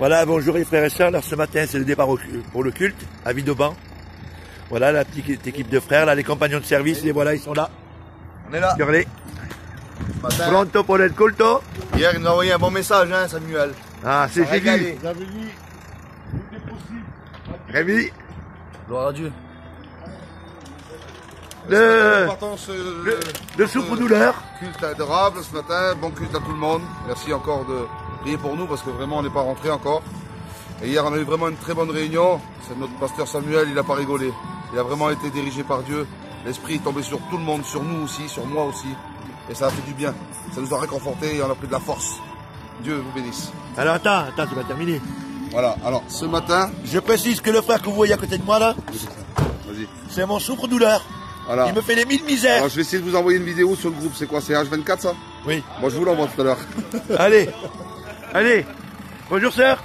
Voilà, bonjour les frères et sœurs. Alors ce matin, c'est le départ au pour le culte à Vidauban. Voilà la petite équipe de frères, là, les compagnons de service, les voilà, ils sont là. On est là. Regardez. Pronto pour el culto. hier, il nous a envoyé un bon message, hein, Samuel. Ah, c'est Ça a Jésus. régalé. Rémi. Gloire à Dieu. Le, le, le souffre-douleur. culte adorable ce matin, bon culte à tout le monde. Merci encore de prier pour nous parce que vraiment on n'est pas rentré encore. Et hier on a eu vraiment une très bonne réunion. C'est notre pasteur Samuel, il n'a pas rigolé. Il a vraiment été dirigé par Dieu. L'esprit est tombé sur tout le monde, sur nous aussi, sur moi aussi. Et ça a fait du bien. Ça nous a réconforté et on a pris de la force. Dieu vous bénisse. Alors attends, attends, tu vas terminer. Voilà, alors ce matin, Je précise que le frère que vous voyez à côté de moi là, vas-y. c'est mon souffre-douleur. Voilà. Il me fait les mille misères. Alors je vais essayer de vous envoyer une vidéo sur le groupe. C'est quoi C'est H24 ça? Oui. Moi je vous l'envoie tout à l'heure. Allez, allez. Bonjour sœur.